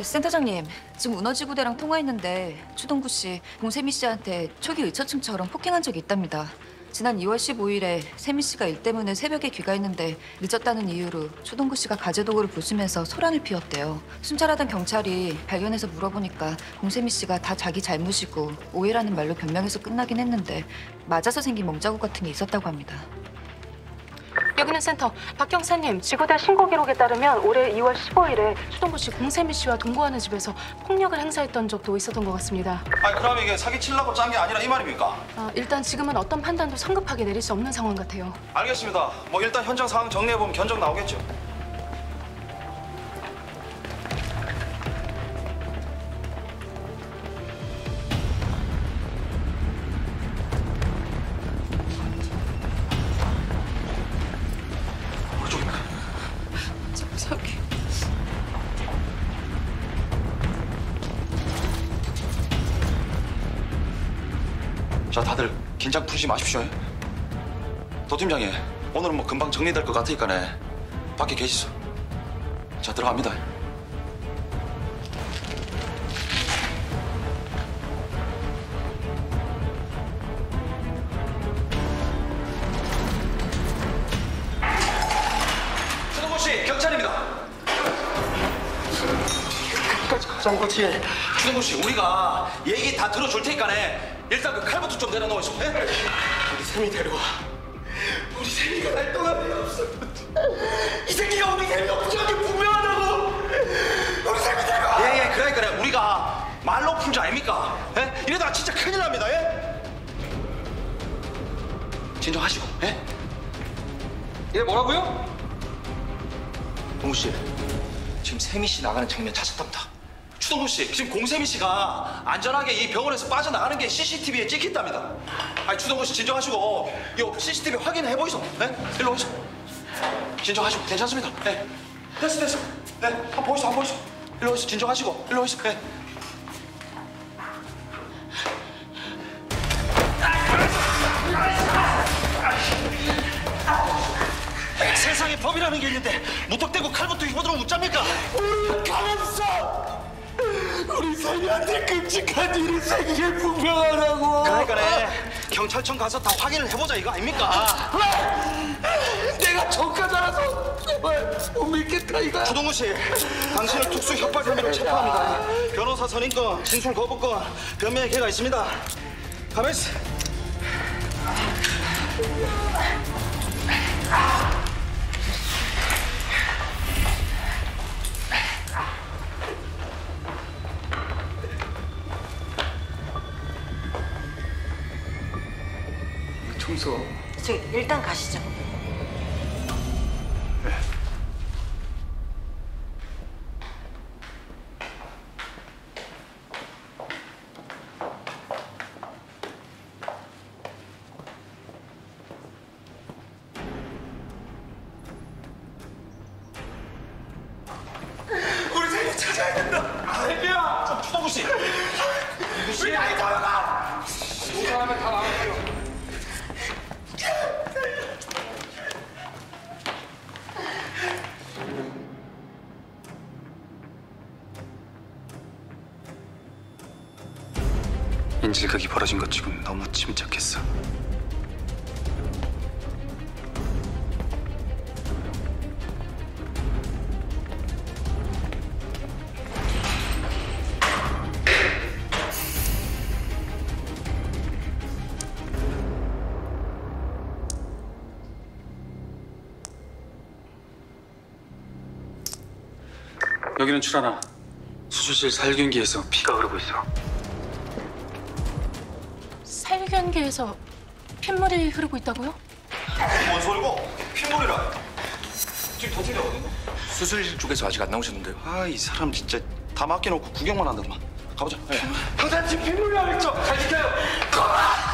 네, 센터장님, 지금 운어지구대랑 통화했는데 추동구 씨, 공세미 씨한테 초기 의처증처럼 폭행한 적이 있답니다. 지난 2월 15일에 세미 씨가 일 때문에 새벽에 귀가했는데 늦었다는 이유로 초동구 씨가 가재 도구를 부수면서 소란을 피웠대요. 순찰하던 경찰이 발견해서 물어보니까 공세미 씨가 다 자기 잘못이고 오해라는 말로 변명해서 끝나긴 했는데 맞아서 생긴 몸자국 같은 게 있었다고 합니다. 여기는 센터 박 경사님 지구대 신고 기록에 따르면 올해 2월 15일에 추동구 씨 공세미 씨와 동거하는 집에서 폭력을 행사했던 적도 있었던 것 같습니다. 아니 그럼 이게 사기 치려고 짠 게 아니라 이 말입니까? 아, 일단 지금은 어떤 판단도 성급하게 내릴 수 없는 상황 같아요. 알겠습니다. 뭐 일단 현장 상황 정리해 보면 견적 나오겠죠. 자 다들 긴장 풀지 마십시오. 도 팀장이 오늘은 뭐 금방 정리될 것 같으니까네 밖에 계시소. 자 들어갑니다. 최동호 씨 경찰입니다. 장코치 최동호 씨 우리가 얘기 다 들어줄 테니까네 일단 그 칼부터 좀 내려놓으시오. 예? 우리 샘이 데려와 우리 샘이가 날 떠나면 없어 이 새끼가 우리 샘이 없어진 게 분명하다고 우리 샘이 데려와 예, 예, 그래, 그래. 우리가 말 높은 줄 아닙니까? 예? 이러다가 진짜 큰일 납니다, 예? 진정하시고, 예? 얘 뭐라고요? 동우 씨, 지금 세미 씨 나가는 장면 찾았답니다. 추동우 씨, 지금 공세미 씨가 안전하게 이 병원에서 빠져나가는 게 CCTV에 찍혔답니다. 아니, 추동우 씨 진정하시고, 이 CCTV 확인해 보이소, 예? 일로 오시오. 진정하시고, 괜찮습니다. 예. 됐어, 됐어. 네, 한번 보이소, 한번 보이소. 일로 오시오, 진정하시고, 일로 오시오. 예. 세상에 법이라는 게 있는데 무턱대고 칼부터 휘어들면 웃잡니까? 가만있어 샘이한테 끔찍한 일이 생길 분명하다고 그러니까네 경찰청 가서 다 확인을 해보자 이거 아닙니까? 왜? 내가 조카자라서 제발 못 믿겠다 이거야 주동우 씨, 당신을 특수 협박 혐의로 체포합니다. 변호사 선임권, 진술 거부권, 변명의 기회가 있습니다. 가만 있어. 청소 저 일단 가시죠. 우리 샘이 찾아야 된다 샘이야 주동우 씨, 우리 나이 더어가 조사하면 다 나갈게요 인질극이 벌어진 것 치곤 너무 침착했어. 여기는 출하나. 수술실 살균기에서 피가 흐르고 있어. 해안가에서 핏물이 흐르고 있다고요? 뭔 소리고? 핏물이라. 지금 도대체 어디 수술실 쪽에서 아직 안 나오셨는데요. 아, 이 사람 진짜 다 맡겨놓고 구경만 한다더만. 가보자. 네. 당신 빗물이라고 했죠? 잘 지켜요. 거라!